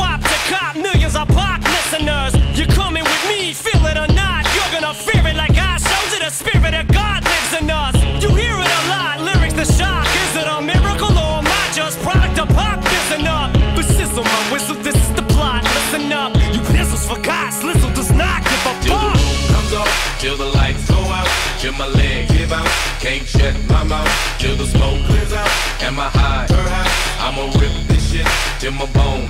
swap to cop millions of pop listeners. You're coming with me, feel it or not. You're gonna fear it like I showed you. The spirit of God lives in us. You hear it a lot, lyrics the shock. Is it a miracle or am I just product of pop? Listen up, but sizzle my whistle. This is the plot. Listen up, you pistols for God. Slizzle does not give a fuck. comes off, till the lights go out, till my legs give out. Can't shut my mouth, till the smoke clears out. Am I high? I'ma rip shit till my bone.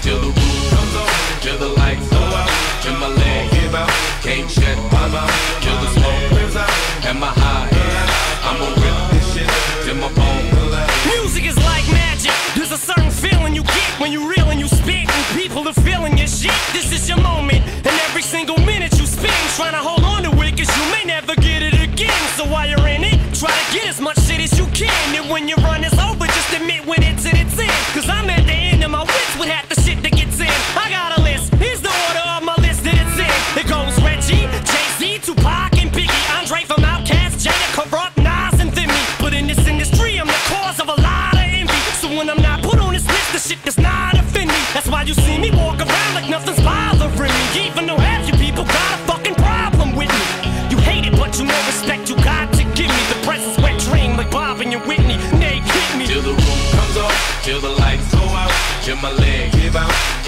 Till the roof comes off, till the lights go out, till my legs give out. Can't shut my mouth,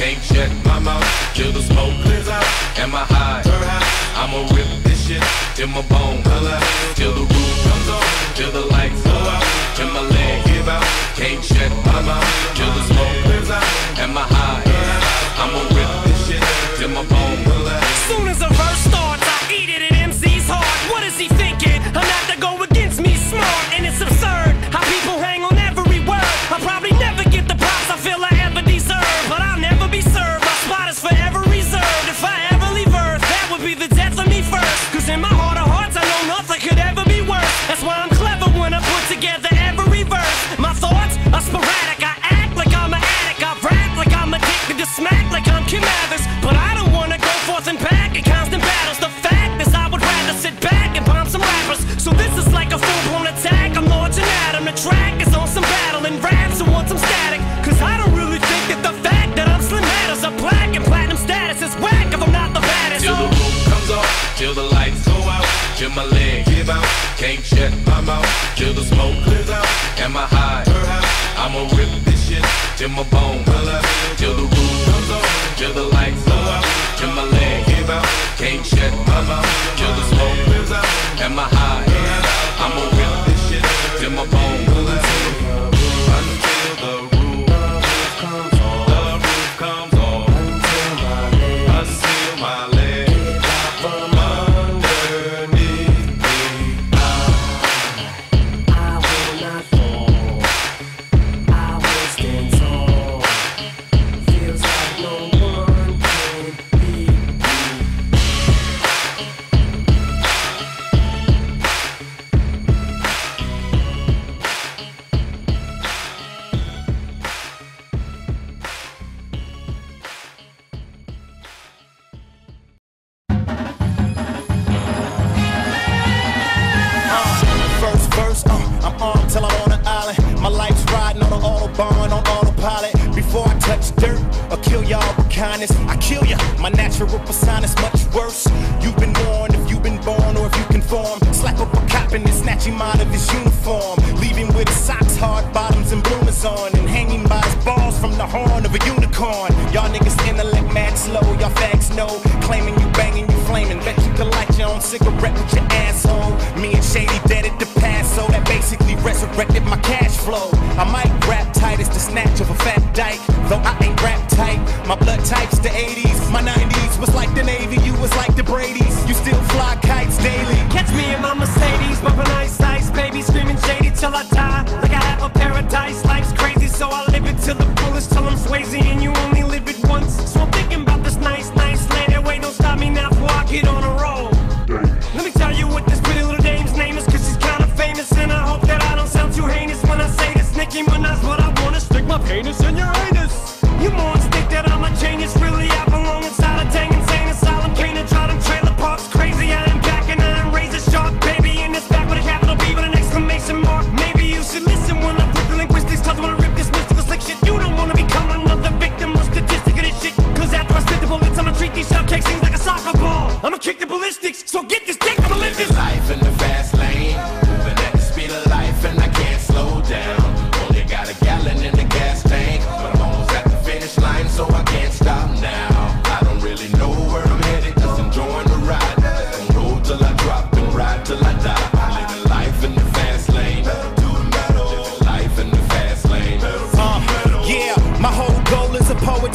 Can't shut my mouth, till the smoke clears out. Am I high? I'ma rip this shit till my bone my legs give out. Can't shut my mouth, till the smoke clears out. Am I high? I'ma rip this shit till my bone holla. Till the dirt or kill y'all with kindness, I kill ya. My natural persona's much worse. You've been warned if you've been born or if you conform. Slap up a cop and then snatch him out of his uniform. Leave him with his socks, hard bottoms, and bloomers on. And hanging by his balls from the horn of a unicorn. Y'all niggas intellect mad slow, y'all fags know. Claiming you banging, you flaming. Bet you can light your own cigarette with your asshole. Me and Shady dead at the past, so that basically resurrected my cash flow. I might rap tight as the my blood type's the 80s, my 90s was like the Navy, you was like the Brady's. You still fly kites daily. Catch me in my Mercedes, bumping ice, ice, baby, screaming shady till I die. Like I have a paradise, life's crazy, so I live it till the fullest, till I'm Swayze, and you only live it once. So I'm thinking about this nice, nice land, that way don't stop me now before I get on a roll. Let me tell you what this pretty little dame's name is, cause she's kinda famous, and I hope that I don't sound too heinous when I say this. Nicki Minaj, what I wanna stick my penis in your anus. You mourn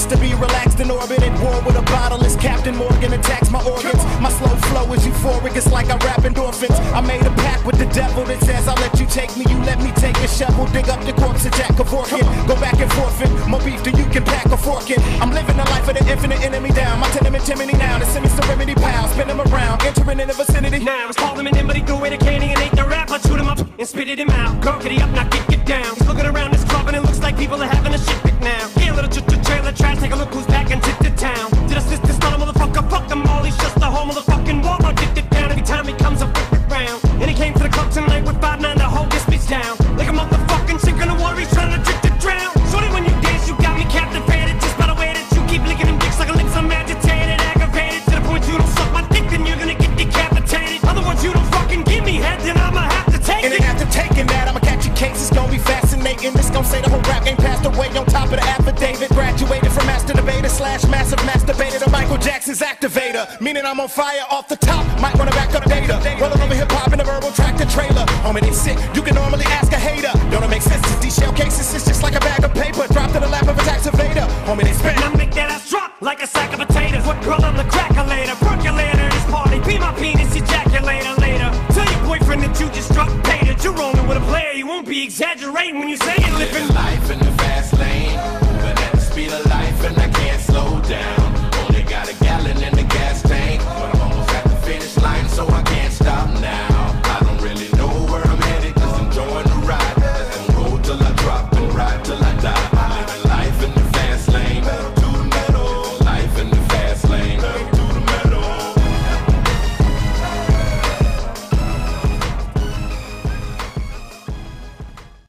to be relaxed in orbit at war with a bottle as Captain Morgan attacks my organs. My slow flow is euphoric, it's like I rap endorphins. I made a pact with the devil that says I'll let you take me, you let me take a shovel, dig up the corpse of Jack Kevorkian. Go back and forfeit, more beef than you can pack a fork in. I'm living the life of the infinite enemy down. My tenement chimney now, the semi serenity pal, spin them around, entering in the vicinity. Now it's in, but he threw away the candy and ate the rap. I chewed him up and spitted him out. Girl, get up, now get get down. He's looking around this club and it looks like people are having a shit meaning I'm on fire off the top. Might wanna back up data. Rolling over hip hop in a verbal tractor trailer. Homie, they sick. You can normally ask a hater. Don't it make sense? These shell cases, it's just like a bag of paper dropped in the lap of a tax evader. Homie, they spit. I make that ass drop like a sack of potatoes. What girl on the cracker later? Percolator this party. Be my penis, ejaculator later. Tell your boyfriend that you just dropped paid it. You're rolling with a player. You won't be exaggerating when you say it. Living life in the fast lane. Moving at the speed of life, and I can't slow down.